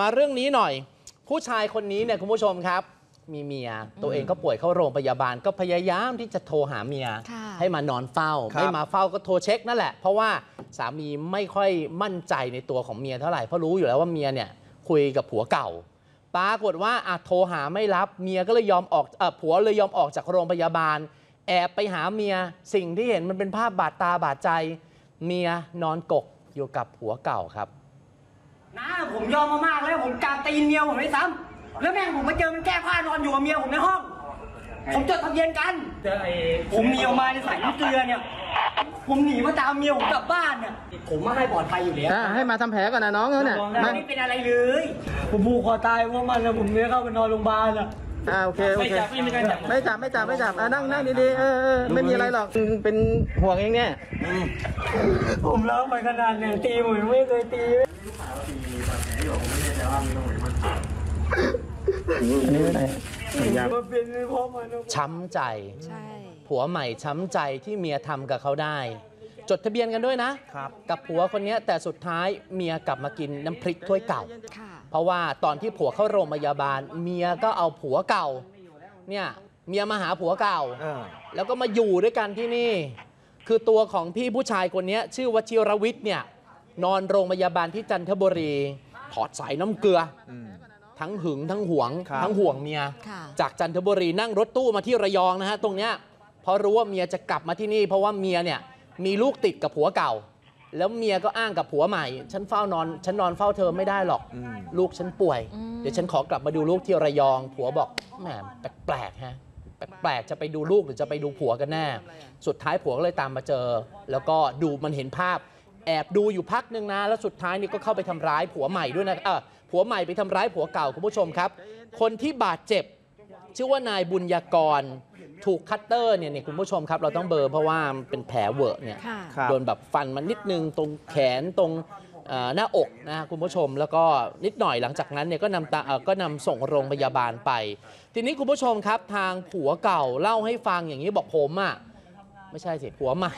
มาเรื่องนี้หน่อย ผู้ชายคนนี้เนี่ยคุณผู้ชมครับ มีเมียตัวเองก็ป่วยเข้าโรงพยาบาลก็พยายามที่จะโทรหาเมียค่ะให้มานอนเฝ้าครับไม่มาเฝ้าก็โทรเช็คนั่นแหละ เพราะว่าสามีไม่ค่อยมั่นใจในตัวของเมียเท่าไหร่เพราะรู้อยู่แล้วว่าเมียเนี่ยคุยกับผัวเก่าปรากฏว่าอะโทรหาไม่รับเมียก็เลยยอมออกเออผัวเลยยอมออกจากโรงพยาบาล แอบไปหาเมียสิ่งที่เห็นมันเป็นภาพบาดตาบาดใจ เมียนอนกกอยู่กับผัวเก่าครับ น้าผมยอมมามากแล้วผมกางตีนเมียผมด้วยซ้ำแล้วแม่งผมมาเจอมันแก้ผ้านอนอยู่กับเมียผมในห้อง ผมจดทะเบียนกันผมหนีออกมาในสายน้ำเกลือเนี่ย ผมหนีมาตามเมียผมกลับบ้านเนี่ยผมมาให้ปลอดภัยอยู่แล้วให้มาทำแผลก่อนนะน้องเขาเนี่ยผมไม่เป็นอะไรเลย ผมผูกคอตายเพราะมันแล้วผมเนี่ยเข้าไปนอนโรงพยาบาลอะอ่าโอเคโอเคไม่จับไม่มีการจับไม่จับไม่จับไม่จับอะนั่งนั่งดีๆเออเออไม่มีอะไรหรอกเป็นห่วงเองเนี่ยผมร้องไปขนาดเนี่ยตีผมยังไม่เคยตี อันนี้ไม่ได้มาเป็นเพราะมันช้ำใจ ใช่ ผัวใหม่ช้ำใจที่เมียทำกับเขาได้ จดทะเบียนกันด้วยนะครับกับผัวคนเนี้ยแต่สุดท้ายเมียกลับมากินน้ำพริกถ้วยเก่าค่ะเพราะว่าตอนที่ผัวเข้าโรงพยาบาล เมียก็เอาผัวเก่า เนี่ยเมียมาหาผัวเก่าเออแล้วก็มาอยู่ด้วยกันที่นี่ คือตัวของพี่ผู้ชายคนนี้ชื่อวชิรวิทย์เนี่ยนอนโรงพยาบาลที่จันทบุรี ถอดสายน้ำเกลืออืมทั้งหึงทั้งหวงครับทั้งห่วงเมียค่ะจากจันทบุรีนั่งรถตู้มาที่ระยองนะฮะตรงเนี้ยเพราะรู้ว่าเมียจะกลับมาที่นี่ เพราะว่าเมียเนี่ยมีลูกติดกับผัวเก่า แล้วเมียก็อ้างกับผัวใหม่ ฉันเฝ้านอน ฉันนอนเฝ้าเธอไม่ได้หรอกอืมลูกฉันป่วยอืมเดี๋ยวฉันขอกลับมาดูลูกที่ระยอง ผัวบอกแหมแปลกๆฮะแปลกๆจะไปดูลูกหรือจะไปดูผัวกันแน่ สุดท้ายผัวก็เลยตามมาเจอ แล้วก็ดูมันเห็นภาพ แอบดูอยู่พักหนึ่งนะ แล้วสุดท้ายนี่ก็เข้าไปทำร้ายผัวใหม่ด้วยนะเออผัวใหม่ไปทำร้ายผัวเก่าคุณผู้ชมครับ คนที่บาดเจ็บ ชื่อว่านายบุญยากรถูกคัตเตอร์เนี่ยเนี่ยคุณผู้ชมครับ เราต้องเบลอร์เพราะว่ามันเป็นแผลเวอะเนี่ยค่ะครับโดนแบบฟันมันนิดนึงตรงแขนตรงเอ่อหน้าอกนะคุณผู้ชมแล้วก็นิดหน่อยหลังจากนั้นเนี่ยก็นำตาเอ่อก็นำส่งโรงพยาบาลไป ทีนี้คุณผู้ชมครับทางผัวเก่าเล่าให้ฟังอย่างนี้บอกผมอะไม่ใช่สิผัวใหม่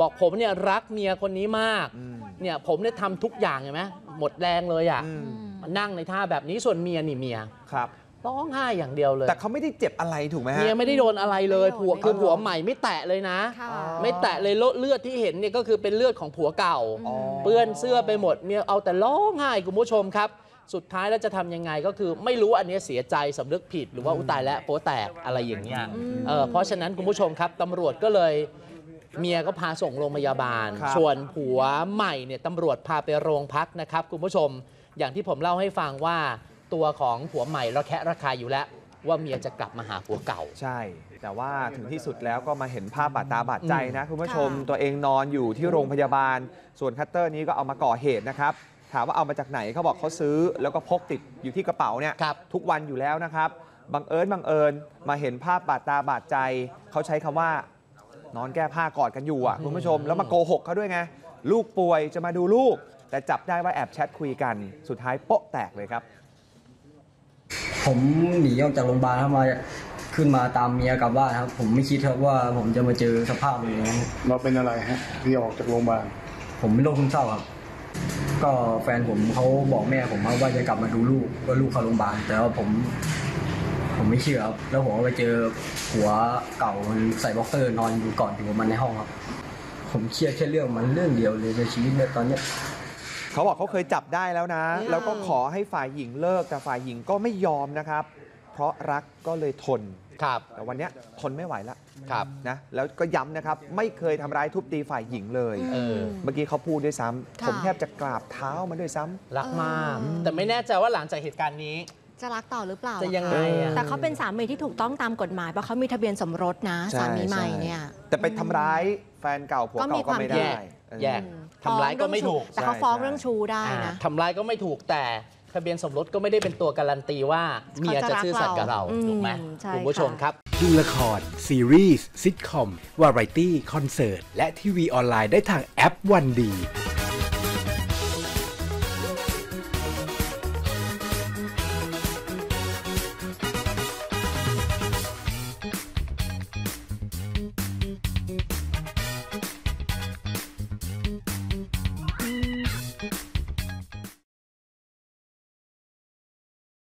บอกผมเนี่ยรักเมียคนนี้มากอืมเนี่ยผมเนี่ยทำทุกอย่างเห็นไหมหมดแรงเลยอะอืมมานั่งในท่าแบบนี้ส่วนเมียนี่เมียครับร้องไห้อย่างเดียวเลย แต่เขาไม่ได้เจ็บอะไรถูกไหมฮะเมียไม่ได้โดนอะไรเลยไม่โดนผัวไม่โดนคือผัวใหม่ไม่แตะเลยนะค่ะไม่แตะเลยเลือดที่เห็นเนี่ยก็คือเป็นเลือดของผัวเก่าอ๋อเปื้อนเสื้อไปหมดเมียเอาแต่ร้องไห้คุณผู้ชมครับ สุดท้ายแล้วจะทำยังไงก็คือไม่รู้อันเนี้ยเสียใจสำนึกผิด หรือว่าอุยตายแล้วโป๊แตกอะไรอย่างเงี้ยอืมเออเพราะฉะนั้นคุณผู้ชมครับตำรวจก็เลย เมียก็พาส่งโรงพยาบาล ครับ ส่วนผัวใหม่เนี่ยตำรวจพาไปโรงพักนะครับคุณผู้ชม อย่างที่ผมเล่าให้ฟังว่าตัวของผัวใหม่ระแคะระคายอยู่แล้ว ว่าเมียจะกลับมาหาผัวเก่า ใช่ แต่ว่าถึงที่สุดแล้วก็มาเห็นภาพบาดตาบาดใจนะ คุณผู้ชมค่ะ ตัวเองนอนอยู่ที่โรงพยาบาล ส่วนคัตเตอร์นี้ก็เอามาก่อเหตุนะครับ ถามว่าเอามาจากไหนเขาบอกเขาซื้อ แล้วก็พกติดอยู่ที่กระเป๋าเนี่ยครับ ทุกวันอยู่แล้วนะครับบังเอิญบังเอิญมาเห็นภาพบาดตาบาดใจ เขาใช้คำว่า นอนแก้ผ้ากอดกันอยู่อะคุณผู้ชมแล้วมาโกหกเขาด้วยไง ลูกป่วยจะมาดูลูก แต่จับได้ว่าแอบแชทคุยกัน สุดท้ายโป๊ะแตกเลยครับ ผมหนีออกจากโรงพยาบาลครับมาขึ้นมาตามเมียกลับบ้านครับ ผมไม่คิดครับว่าผมจะมาเจอสภาพอย่างนั้นเราเป็นอะไรฮะที่ออกจากโรงพยาบาลผมเป็นโรคซึมเศร้าครับ ก็แฟนผมเขาบอกแม่ผมครับว่าจะกลับมาดูลูกว่าลูกเข้าโรงพยาบาลแต่ว่าผม ผมไม่เชื่อครับแล้วผมก็ไปเจอผัวเก่ามันใส่บ็อกเซอร์นอนอยู่กอดอยู่กับมันในห้องครับ ผมเครียดแค่เรื่องมันเรื่องเดียวเลยในชีวิตเนี่ยตอนเนี้ย เขาบอกเขาเคยจับได้แล้วนะอืมแล้วก็ขอให้ฝ่ายหญิงเลิกแต่ฝ่ายหญิงก็ไม่ยอมนะครับ เพราะรักก็เลยทน ครับ แต่วันเนี้ยทนไม่ไหวแล้วครับ นะแล้วก็ย้ำนะครับ ไม่เคยทำร้ายทุบตีฝ่ายหญิงเลย เออ เมื่อกี้เขาพูดด้วยซ้ำค่ะ ผมแทบจะกราบเท้ามันด้วยซ้ำ รักมากเออแต่ไม่แน่ใจว่าหลังจากเหตุการณ์นี้ จะรักต่อหรือเปล่าจะยังไงล่อะคะแต่เขาเป็นสามีที่ถูกต้องตามกฎหมายเพราะเขามีทะเบียนสมรสนะ ใช่สามีใหม่ใช่เนี่ยแต่ไปทำร้ายแฟนเก่าผัวก็มีเก่าก็ไม่ความผิได้แยกเออ แยกอืมทำร้ายก็ไม่ถูกแต่เขาฟ้องใช่เรื่องชู้ได้อ่านะทำร้ายก็ไม่ถูกแต่ทะเบียนสมรสก็ไม่ได้เป็นตัวการันตีว่าเมียจะซื่อสัตย์กับเราอืมถูกไหมใช่คุณผู้ชมค่ะ ครับ ดูละคร ซีรีส์ซิทคอม วาไรตี้ คอนเสิร์ต และทีวีออนไลน์ได้ทางแอปวันดี